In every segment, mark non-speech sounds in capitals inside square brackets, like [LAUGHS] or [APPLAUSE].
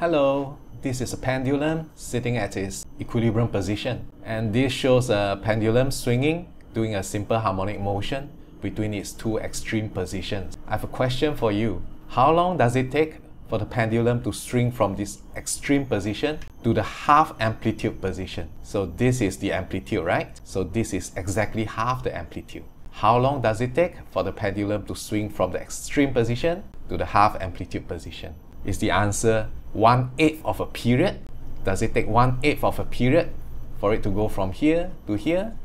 Hello, this is a pendulum sitting at its equilibrium position. And this shows a pendulum swinging, doing a simple harmonic motion between its two extreme positions. I have a question for you. How long does it take for the pendulum to swing from this extreme position to the half amplitude position? So this is the amplitude, right? So this is exactly half the amplitude. How long does it take for the pendulum to swing from the extreme position to the half amplitude position? Is the answer one eighth of a period? Does it take one eighth of a period for it to go from here to here?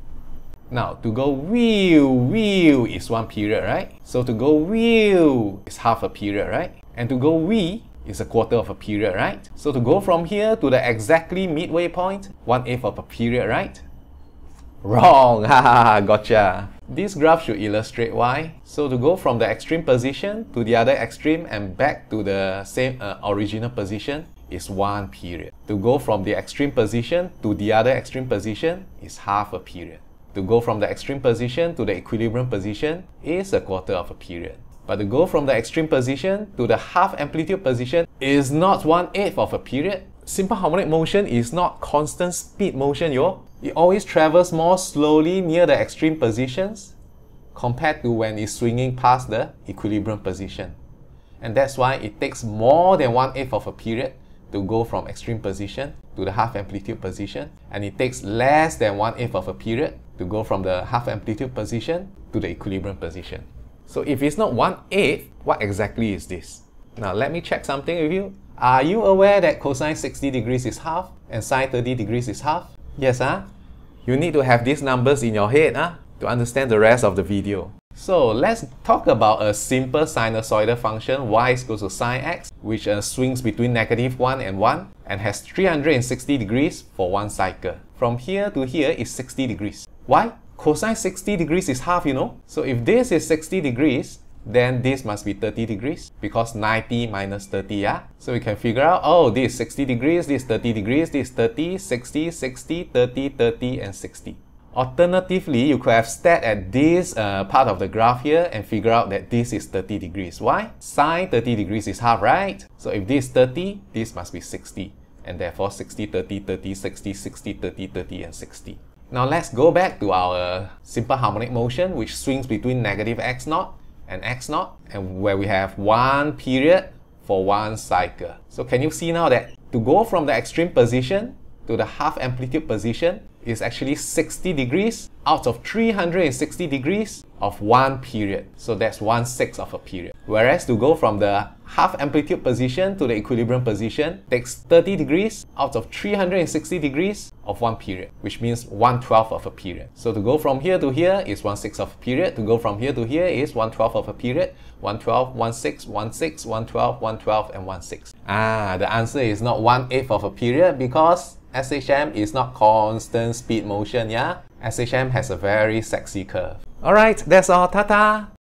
Now, to go wheel, wheel is one period, right? So to go wheel is half a period, right? And to go we is a quarter of a period, right? So to go from here to the exactly midway point, one eighth of a period, right? Wrong, [LAUGHS] haha, gotcha. This graph should illustrate why. So to go from the extreme position to the other extreme and back to the same uh, original position is one period. To go from the extreme position to the other extreme position is half a period. To go from the extreme position to the equilibrium position is a quarter of a period. But to go from the extreme position to the half amplitude position is not one eighth of a period. Simple harmonic motion is not constant speed motion, yo. It always travels more slowly near the extreme positions compared to when it's swinging past the equilibrium position. And that's why it takes more than one eighth of a period to go from extreme position to the half amplitude position, and it takes less than one eighth of a period to go from the half amplitude position to the equilibrium position. So if it's not one eighth, what exactly is this? Now let me check something with you. Are you aware that cosine 60 degrees is half and sine 30 degrees is half? Yes, huh? You need to have these numbers in your head huh, to understand the rest of the video. So let's talk about a simple sinusoidal function y is equal to sine x, which uh, swings between negative 1 and 1 and has 360 degrees for one cycle. From here to here is 60 degrees. Why? Cosine 60 degrees is half, you know. So if this is 60 degrees, then this must be 30 degrees because 90 minus 30, yeah? So we can figure out, oh, this is 60 degrees, this is 30 degrees, this is 30, 60, 60, 30, 30, and 60. Alternatively, you could have stared at this uh, part of the graph here and figure out that this is 30 degrees. Why? Sine 30 degrees is half, right? So if this is 30, this must be 60. And therefore 60, 30, 30, 60, 60, 30, 30, and 60. Now let's go back to our simple harmonic motion which swings between negative x naught and x naught and where we have one period for one cycle. So can you see now that to go from the extreme position to the half amplitude position is actually 60 degrees out of 360 degrees of one period. So that's one sixth of a period. Whereas to go from the half amplitude position to the equilibrium position takes 30 degrees out of 360 degrees of one period, which means 1 12th of a period. So to go from here to here is 1 6th of a period. To go from here to here is 1 12th of a period. 1 12, 1 6, 1 6, 1 12, 1 12, and 1 6. Ah, the answer is not 1 8th of a period because SHM is not constant speed motion, yeah? SHM has a very sexy curve. Alright, that's all. Ta-ta!